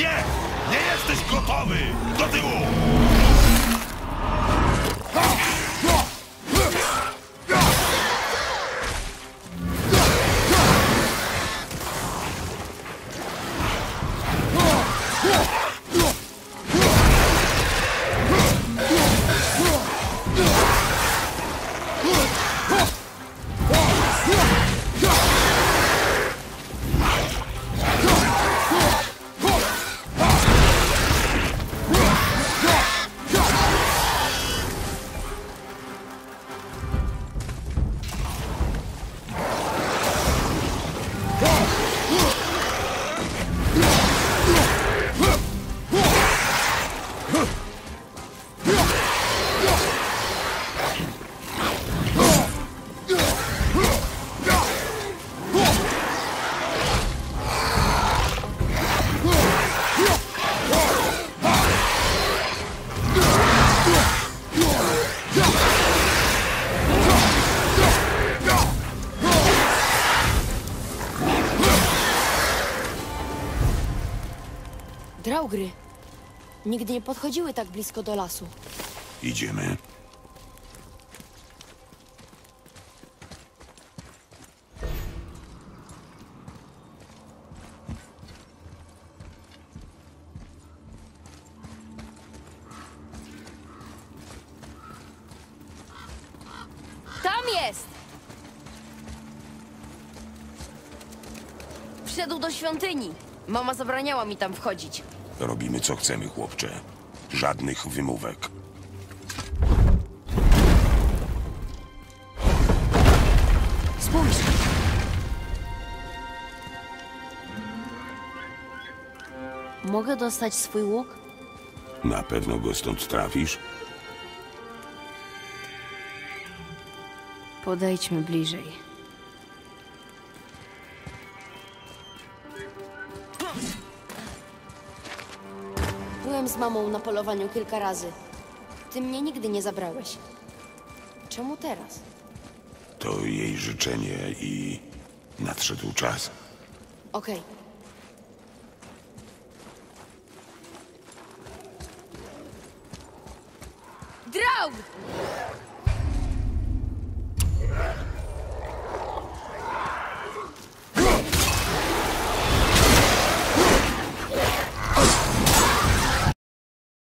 Nie! Nie jesteś gotowy! Do tyłu! Ogry. Nigdy nie podchodziły tak blisko do lasu. Idziemy. Tam jest! Wszedł do świątyni. Mama zabraniała mi tam wchodzić. Robimy co chcemy, chłopcze. Żadnych wymówek. Spójrz! Mogę dostać swój łuk? Na pewno go stąd trafisz? Podejdźmy bliżej. Byłem z mamą na polowaniu kilka razy. Ty mnie nigdy nie zabrałeś. Czemu teraz? To jej życzenie i nadszedł czas. Okej. Draug!